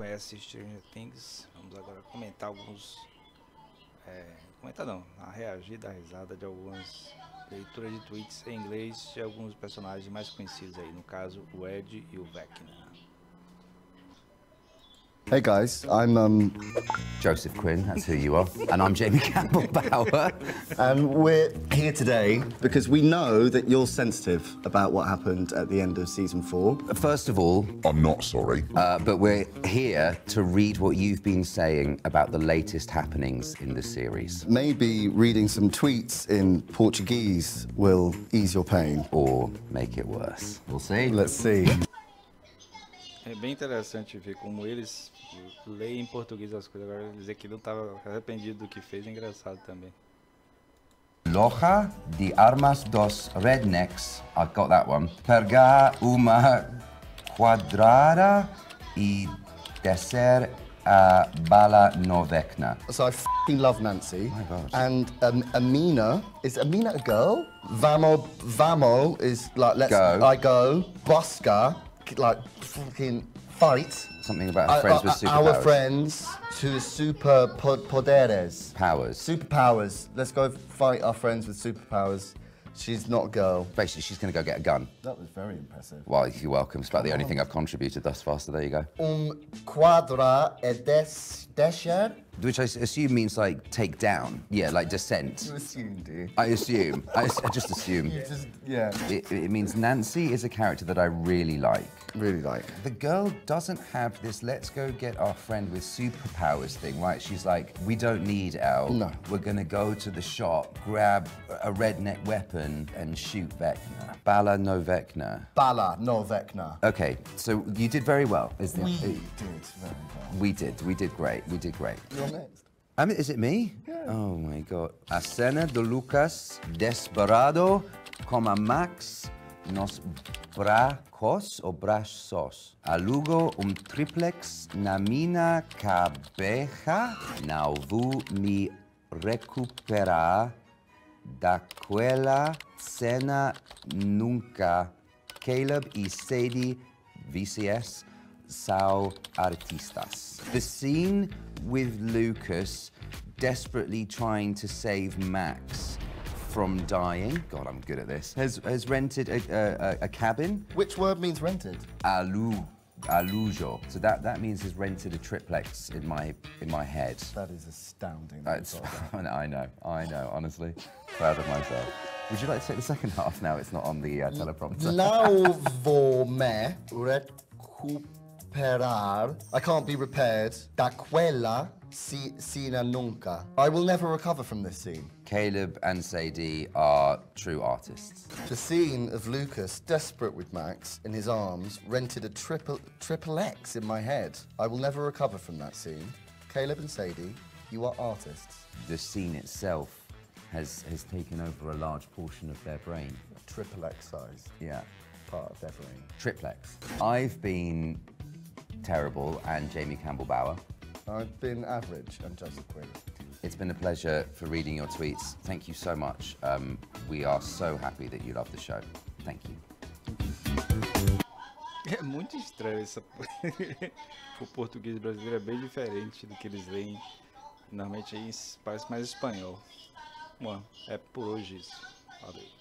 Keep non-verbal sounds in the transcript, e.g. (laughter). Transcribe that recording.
podcast Stranger Things. Vamos agora comentar alguns. É, comentar não, a reagir da risada de algumas leituras de tweets em inglês de alguns personagens mais conhecidos aí, no caso o Ed e o Vecna. Hey guys, I'm um, Joseph Quinn, that's who you are. And I'm Jamie (laughs) Campbell Bower. and we're here today because we know that you're sensitive about what happened at the end of season four. First of all, I'm not sorry. uh, but we're here to read what you've been saying about the latest happenings in the series. Maybe reading some tweets in Portuguese will ease your pain. Or make it worse. We'll see. Let's see. É bem interessante ver como eles leem em português as coisas. Agora dizer que não estava arrependido do que fez é engraçado também. Loja de armas dos rednecks, I got that one. Perga uma quadrada e descer a bala novecna. So I fing love Nancy. my God. And um, Amina, is Amina a girl? Vamo, Vamo is like, let's, Go. I go. Bosca, like fucking fight. Something about our friends uh, with uh, Our superpowers. friends to super po- poderes. Powers. Superpowers. Let's go fight our friends with superpowers. She's not a girl. Basically, she's going to go get a gun. That was very impressive. Well, you're welcome. It's about the only thing I've contributed thus far, so there you go. Um quadra e des descer. Which I assume means like take down. Yeah, like descent. You? I assume. I just assume. Just, yeah. It, it means Nancy is a character that I really like. Really like. The girl doesn't have this let's go get our friend with superpowers thing, right? She's like, we don't need El. No. We're gonna go to the shop, grab a redneck weapon, and shoot Vecna. Bala no Vecna. Bala, no Vecna. Okay, so you did very well. Is the, We did very well. we did. We did great. We did great. You're next. I mean, is it me? Oh my god. A cena de Lucas desperado como Max nos bracos o braços. Alugo um triplex na minha cabeça. Não vou me recuperar daquela cena nunca. Caleb e Sadie VCS são artistas. The scene with Lucas desperately trying to save Max from dying. God, I'm good at this. Has has rented a, a, a, cabin. Which word means rented? Alu. Alujo. So that, that means has rented a triplex in my in my head. That is astounding. Uh, It's, I know, I know, honestly. Proud of myself. Would you like to take the second half now? It's not on the uh, teleprompter. Não recuperar. I can't be repaired. Daquela ci- cena nunca. I will never recover from this scene. Caleb and Sadie are true artists. The scene of Lucas, desperate with Max, in his arms, rented a triple, triple X in my head. I will never recover from that scene. Caleb and Sadie, you are artists. The scene itself has, has taken over a large portion of their brain. Triple X size Yeah. part of their brain. Triplex. I've been terrible and Jamie Campbell Bower. I've been average and Joseph Quinn. It's been a pleasure for reading your tweets. Thank you so much. Um, we are so happy that you love the show. Thank you. É muito estranho essa. (laughs) o português brasileiro é bem diferente do que eles leem. Normalmente aí parece mais espanhol. Bom, é por hoje isso. Valeu.